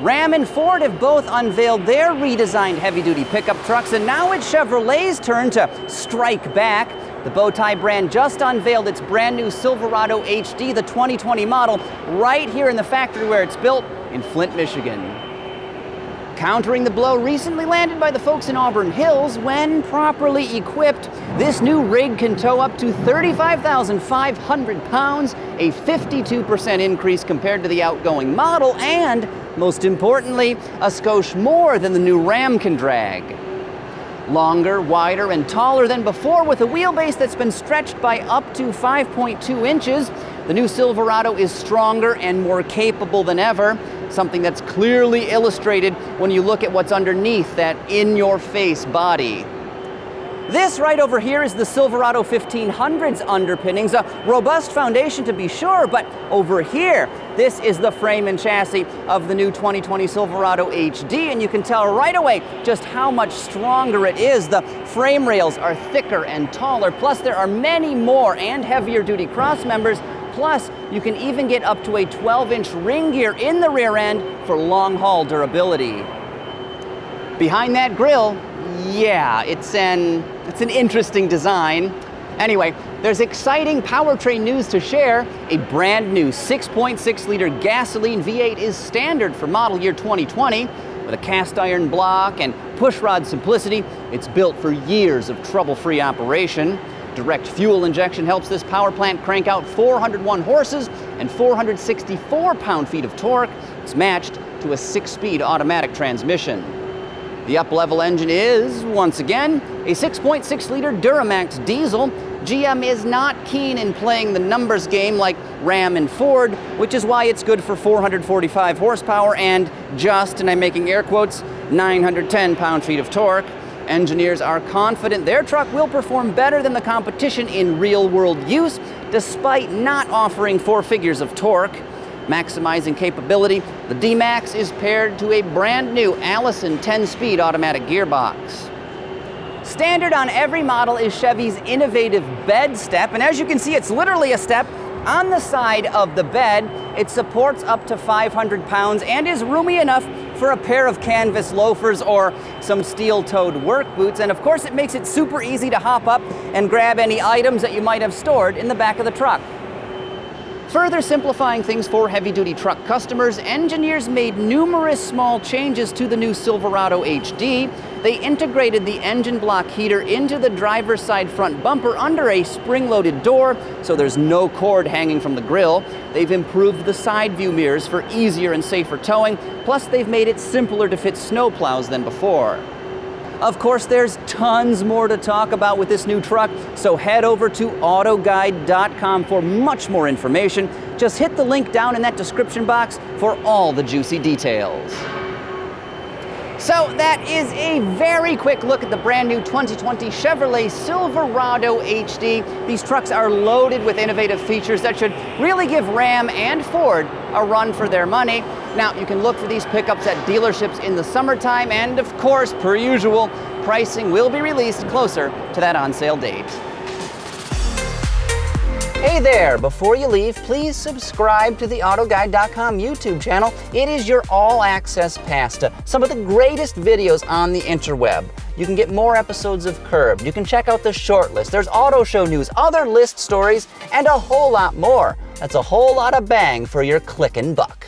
Ram and Ford have both unveiled their redesigned heavy duty pickup trucks, and now it's Chevrolet's turn to strike back. The Bowtie brand just unveiled its brand new Silverado HD, the 2020 model, right here in the factory where it's built in Flint, Michigan. Countering the blow recently landed by the folks in Auburn Hills, when properly equipped, this new rig can tow up to 35,500 pounds, a 52% increase compared to the outgoing model, and most importantly, a skosh more than the new Ram can drag. Longer, wider, and taller than before with a wheelbase that's been stretched by up to 5.2 inches, the new Silverado is stronger and more capable than ever, something that's clearly illustrated when you look at what's underneath that in-your-face body. This right over here is the Silverado 1500's underpinnings, a robust foundation to be sure, but over here, this is the frame and chassis of the new 2020 Silverado HD, and you can tell right away just how much stronger it is. The frame rails are thicker and taller, plus there are many more and heavier duty cross members, plus you can even get up to a 12-inch ring gear in the rear end for long-haul durability. Behind that grille, yeah, it's an, it's an interesting design. Anyway, there's exciting powertrain news to share. A brand new 6.6 liter gasoline V8 is standard for model year 2020. With a cast iron block and pushrod simplicity, it's built for years of trouble-free operation. Direct fuel injection helps this power plant crank out 401 horses and 464 pound-feet of torque. It's matched to a six-speed automatic transmission. The up-level engine is, once again, a 6.6-liter Duramax diesel. GM is not keen in playing the numbers game like Ram and Ford, which is why it's good for 445 horsepower and just, and I'm making air quotes, 910 pound-feet of torque. Engineers are confident their truck will perform better than the competition in real-world use, despite not offering four figures of torque. Maximizing capability, the D-Max is paired to a brand new Allison 10-speed automatic gearbox. Standard on every model is Chevy's innovative bed step, and as you can see, it's literally a step on the side of the bed. It supports up to 500 pounds and is roomy enough for a pair of canvas loafers or some steel-toed work boots. And of course, it makes it super easy to hop up and grab any items that you might have stored in the back of the truck. Further simplifying things for heavy-duty truck customers, engineers made numerous small changes to the new Silverado HD. They integrated the engine block heater into the driver's side front bumper under a spring-loaded door, so there's no cord hanging from the grille. They've improved the side view mirrors for easier and safer towing, plus they've made it simpler to fit snowplows than before. Of course, there's tons more to talk about with this new truck, so head over to autoguide.com for much more information. Just hit the link down in that description box for all the juicy details. So that is a very quick look at the brand new 2020 Chevrolet Silverado HD. These trucks are loaded with innovative features that should really give Ram and Ford a run for their money. Now, you can look for these pickups at dealerships in the summertime, and of course, per usual, pricing will be released closer to that on sale date. Hey there! Before you leave, please subscribe to the AutoGuide.com YouTube channel. It is your all-access pass to some of the greatest videos on the interweb. You can get more episodes of Curbed. You can check out the short list. There's auto show news, other list stories, and a whole lot more. That's a whole lot of bang for your clickin' buck.